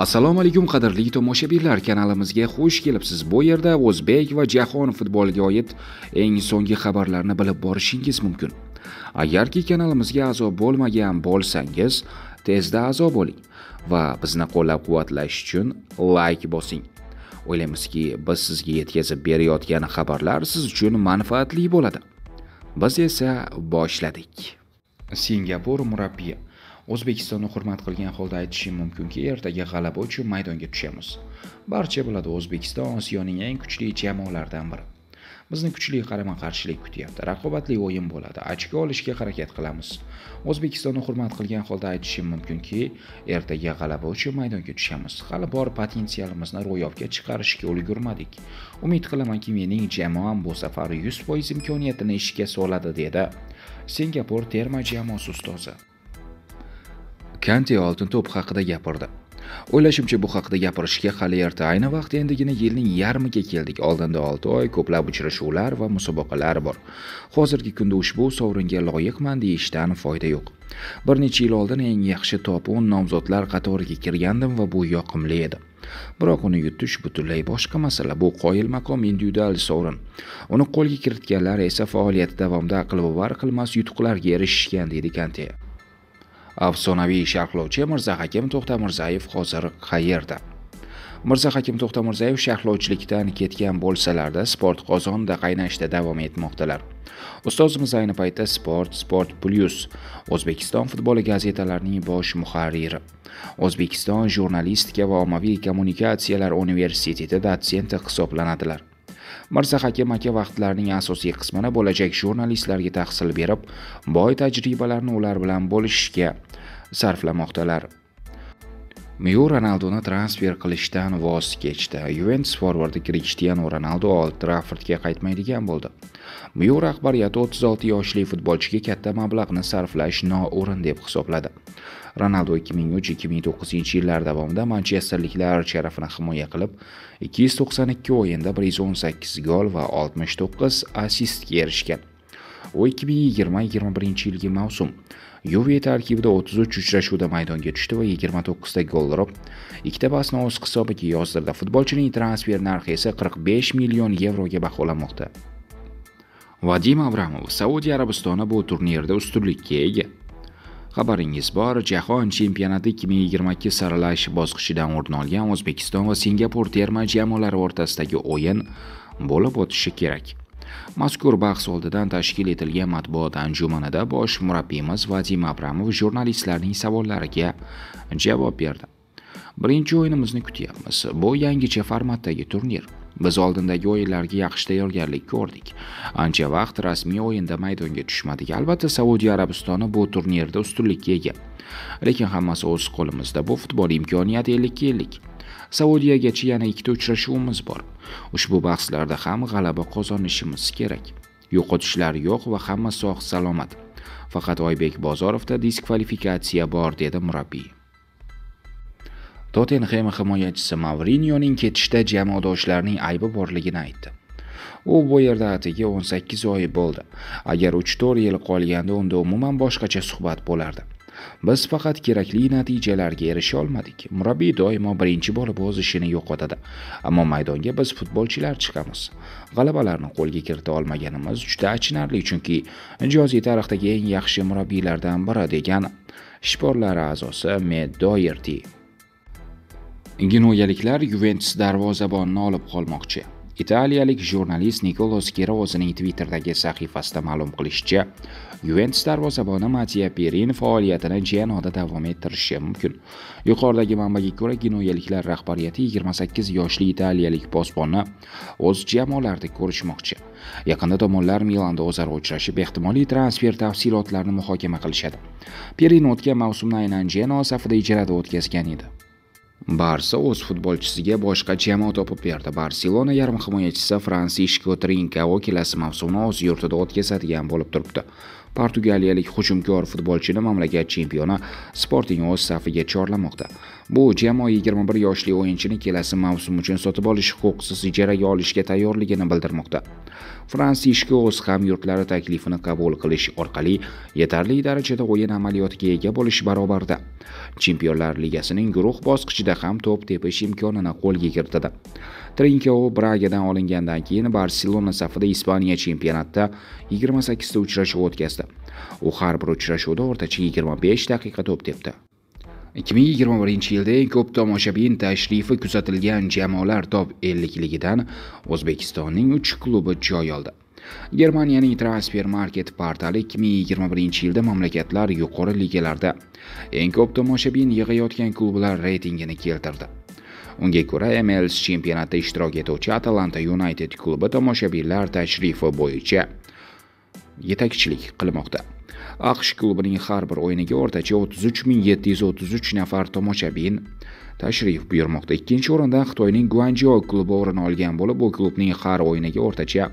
assalomu alaykum qadrli tomoshabinlar. Kanalimizga xush kelibsiz. Bu yerda o'zbek va jahon futboliga oid eng so'nggi xabarlarni bilib borishingiz mumkin. Agarki kanalimizga a'zo bo'lmagan bo'lsangiz tezda a'zo bo'ling va bizni qo'llab quvvatlash uchun layk bosing. O'ylaymizki biz sizga yetkazib berayotgan xabarlar siz uchun manfaatli bo'ladi. Biz esa boshladik. Singapur murabbiyi o'zbekistonni hurmat qilgan holda aytishim mumkinki ertaga g'alaba uchun maydonga tushamiz. Barcha biladi o'zbekiston osiyoning eng kuchli jamoalaridan biri. Bizni kuchli qarama qarshilik kutyapti raqobatli o'yin bo'ladi ochko olishga harakat qilamiz. O'zbekistonni hurmat qilgan holda aytishim mumkinki ertaga g'alaba uchun maydonga tushamiz. Hali bor potensialimizni ro'yobga chiqarishga ulgurmadik. Umid qilamanki mening jamoam bu safar yuz foiz imkoniyatini ishga soladi dedi singapur terma jamoasi ustozi. Kante oltin to'p haqida gapirdi. O'ylashimcha bu haqida gapirishga hali erta ayni vaqt endigina yilning yarmiga keldik. Oldinda olti oy ko'plab uchrashuvlar va musobaqalar bor. Hozirgi kunda ushbu sovringa loyiqman deyishdan foyda yo'q. Bir necha yil oldin eng yaxshi top o'n nomzodlar qatoriga kirgandim va bu yoqimli edi. Biroq uni yutish butunlay boshqa masala. Bu qoyil maqom individual sovrin. Uni qo'lga kiritganlar esa faoliyati davomida aqlbovar qilmas yutuqlarga erishishgan deydi kante afsonaviy sharhlovchi mirzahakim to'xtamirzayev hozir qayerda? Mirzahakim to'xtamirzayev sharhlovchilikdan ketgan bo'lsalarda sport qozonida qaynashda davom etmoqdalar. Ustozimiz ayni paytda sport sport plus o'zbekiston futboli gazetalarining bosh muharriri. O'zbekiston jurnalistika va ommaviy kommunikatsiyalar universiteti dotsenti hisoblanadilar. Mirzahakim aka vaqtlarining asosiy qismini bo'lajak jurnalistlarga tahsil berib boy tajribalarni ular bilan bo'lishishga sarflamoqdalar Miu Ronaldoni transfer qilishdan voz kechdi. Juventus forvardi Cristiano Ronaldo Old Traffordga qaytmaydigan bo'ldi. Myu rahbariyati 36 yoshli futbolchiga katta mablag'ni sarflash noo'rin deb hisobladi. Ronaldo 2003-2009 yillar davomida manchesterliklar sharafini himoya qilib, 292 o'yinda 118 gol va 69 assistga erishgan. U 2020-21 yilgi mavsum Yuve tarkibida 33 uchrashuvda maydonga tushdi va 29 ta gol urib, ikkita basni o'z hisobiga yozdirdi. Futbolchining transfer narxi esa 45 million yevroga baholanmoqda. Vadim Abramov Saudiya Arabistoni bu turnirda ustunlikka ega. Xabaringiz bor, Jahon chempionati 2022 saralash bosqichidan o'rin olgan O'zbekiston va Singapur terma jamoalari o'rtasidagi o'yin bo'lib o'tishi kerak. Mazkur bahs oldidan tashkil etilgan matbuot anjumanida bosh murabbiyimiz Vadim Abramov jurnalistlarning savollariga javob berdi. Birinchi o'yinimizni kutyapmiz. Bu yangicha formatdagi turnir. Biz oldindagi o'yinlarga yaxshi tayyorgarlik ko'rdik. Ancha vaqt rasmiy o'yinda maydonga tushmadik. Albatta, Saudiya Arabistoni bu turnirda ustunlikka ega. Lekin hammasi o'z qo'limizda. Bu futbol imkoniyati 50-50. Saudiyagacha yana ikkita uchrashuvimiz bor. Ushbu bahslarda ham g'alaba qozonishimiz kerak. Yo'qotishlar yo'q va hamma sog' salomat. Faqat Oybek Bozorovda diskvalifikatsiya bor dedi murabbiy. Tottenham himoyachisi Mourinyoning ketishda jamoadoshlarining aybi borligini aytdi. U bu yerda atigi 18 oy bo'ldi. Agar 3-4 yil qolganda unda umuman boshqacha suhbat bo'lardi. Biz faqat kerakli natijalarga erisha olmadik. Murabbiy doimo birinchi bo'lib o'z ishini yo'qotadi. Ammo maydonga biz futbolchilar chiqamiz. G'alabalarni qo'lga kirita olmaganimiz juda achinarli, chunki ijoziy tarixdagi eng yaxshi murabbiylardan biri degan shporlari a'zosi med Doherty. Genuyaliklar Juventus darvozabonini olib qolmoqchi. Italiyalik jurnalist Nikolo Skira o'zining Twitter'dagi sahifasida ma'lum qilishicha, Juventus darvozaboni Mattia Perin faoliyatini Jenoda davom ettirishi mumkin. Yuqoridagi manbaga ko'ra, Genuyaliklar rahbariyati 28 yoshli italiyalik posbonni o'z jamoalarida ko'rishmoqchi. Yaqinda tomonlar Milanda o'zaro uchrashib, ehtimoliy transfer tafsilotlarini muhokama qilishadi. Perin o'tgan mavsumni aynan Genoa safida ijarada o'tkazgan edi. Barsa o'z futbolchisiga boshqa jamoa topib berdi. Barselona yarim himoyachisi fransishko Trinkao kelasi mavsumni o'z yurtida o'tkazadigan bo'lib turibdi. portugaliyalik hujumkor futbolchini mamlakat chempioni sporting o'z safiga chorlamoqda bu jamoa 21 yoshli o'yinchini kelasi mavsum uchun sotib olish huquqsiz ijaraga olishga tayyorligini bildirmoqda. Fransishko o'z hamyurtlari taklifini qabul qilish orqali yetarli darajada o'yin amaliyotiga ega bo'lish barobarda chempionlar ligasining guruh bosqichida ham to'p tepish imkonini qo'lga kiritadi. Trinkao bragadan olingandan keyin barselona safida ispaniya chempionatida 28 ta uchrashuv o'tkazdi. U har bir uchrashuvda o'rtacha 25 daqiqa to'p tepdi. 2021 yilda eng ko'p tomoshabin tashrifi kuzatilgan jamoalar top 50 ligidan O'zbekistonning 3 klubi joy oldi. Germaniyaning transfer market portali 2021 yilda mamlakatlar yuqori ligalarda eng ko'p tomoshabin yig'ayotgan klublar reytingini keltirdi. Unga ko'ra, MLS chempionatida ishtirok etuvchi Atalanta United klubi tomoshabinlar tashrifi bo'yicha yetakchilik qilmoqda. aqsh klubining har bir o'yiniga o'rtacha 33733 nafar tomoshabin tashrif buyurmoqda. Ikkinchi o'rindan xitoyning guanjo klubi o'rin olgan bo'lib bu klubning har o'yiniga o'rtacha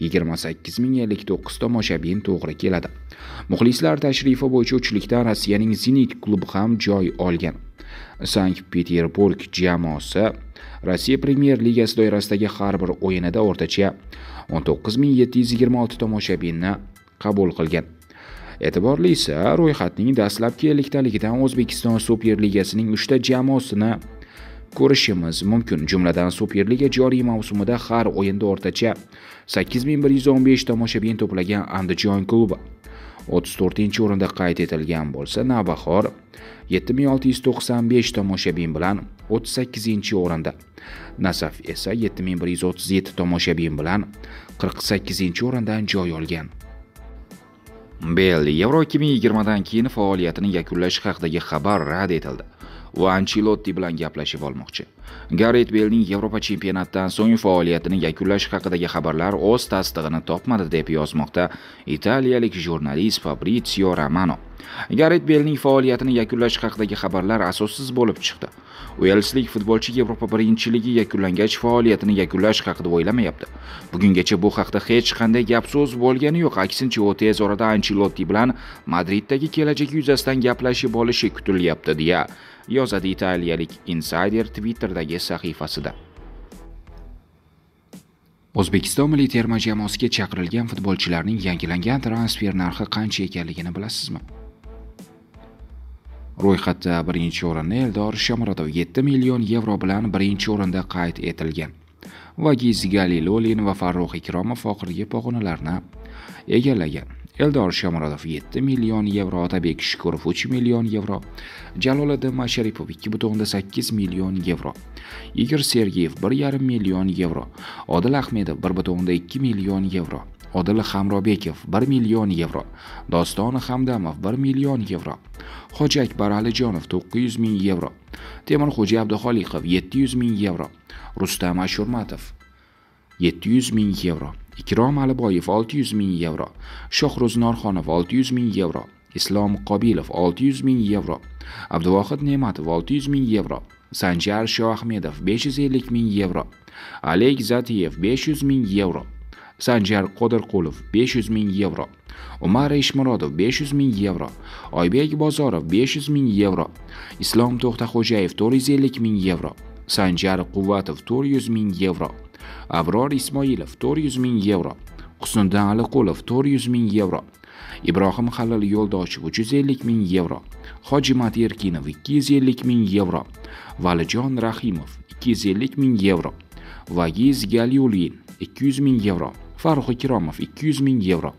28059 tomoshabin to'g'ri keladi. Muxlislar tashrifi bo'yicha uchlikdan rossiyaning zenit klubi ham joy olgan. Sankt peterburg jamoasi rossiya premyer ligasi doirasidagi har bir o'yinida o'rtacha 19726 tomoshabinni qabul qilgan. E'tiborlisi ro'yxatning dastlabki elliktaligidan o'zbekiston superligasining uchta jamoasini ko'rishimiz mumkin. Jumladan superliga joriy mavsumida har o'yinda o'rtacha 8115 tomoshabin to'plagan andijon klubi. 34 o'rinda qayd etilgan bo'lsa navbahor 7695 tomoshabin bilan 38 o'rinda nasaf esa 7137 tomoshabin bilan 48 o'rindan joy olgan Bell Yevro 2020dan keyin faoliyatini yakunlash haqidagi xabar rad etildi. Va Ancelotti bilan gaplashib olmoqchi. Garet Bellning Yevropa chempionatidan so'ng faoliyatini yakunlash haqidagi xabarlar o'z tasdig'ini topmadi deb yozmoqda italiyalik jurnalist Fabrizio Romano. Garet Bellning faoliyatini yakunlash haqidagi xabarlar asossiz bo'lib chiqdi. Uelslik futbolchi Yevropa birinchiligi yakunlangach faoliyatini yakunlash haqida o'ylamayapti. Bugungacha bu haqda hech qanday gap so'z bo'lgani yo'q. Aksincha, u tez orada Ancelotti bilan Madriddagi kelajak yuzasidan gaplashib olishi kutilyapti, deya yozadi italiyalik Insider Twitter'dagi sahifasida. O'zbekiston milliy terma jamoasiga chaqirilgan futbolchilarning yangilangan transfer narxi qancha ekanligini bilasizmi? Ro'yxatda birinchi o'rinni eldor shomurodov 7 million yevro bilan birinchi o'rinda qayd etilgan. Vagiz galilolin va farruh ikromov oxirgi pog'onalarni egallagan. Eldor shomurodov 7 million yevro otabek shukurov 3 million yevro jaloliddin masharipov 2,8 million yevro igor sergeyev 1,5 million yevro odil ahmedov 1,2 million yevro odil hamrobekov 1 million yevro. Doston hamdamov 1 million yevro. Hoji akbar alijonov 900 ming yevro. Temurxo'ja abduxoliqov 700 ming yevro. Rustam ashurmatov 700 ming yevro. Ikrom aliboyev 600 ming yevro. Shohruz norxonov 600 ming yevro. Islom qobilov 600 ming yevro. Abduvohid ne'matov 600 ming yevro. Sanjar shoahmedov 550 ming yevro. Alek zatiyev 500 ming yevro. Sanjar qodirqulov 500 ming yevro umar eshmurodov 500 ming yevro oybek bozorov 500 ming yevro islom to'xtaxo'jayev 450 ming yevro sanjar quvvatov 400 ming yevro abror ismoilov 400 ming yevro husniddin aliqulov 400 ming yevro ibrohim halil yo'ldoshev 350 ming yevro hojimat erkinov 250 ming yevro valijon rahimov 250 ming yevro vagiz galyulin 200 ming yevro farruh ikromov 200 ming yevro.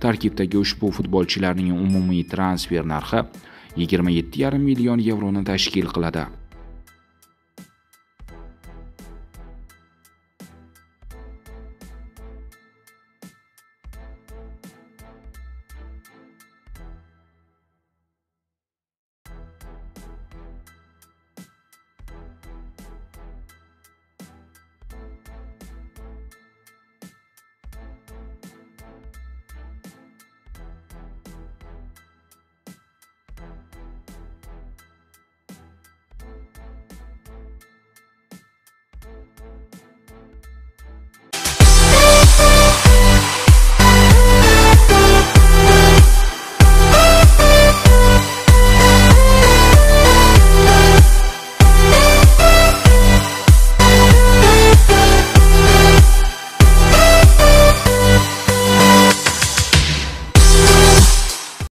Tarkibdagi ushbu futbolchilarning umumiy transfer narxi 27,5 million yevroni tashkil qiladi.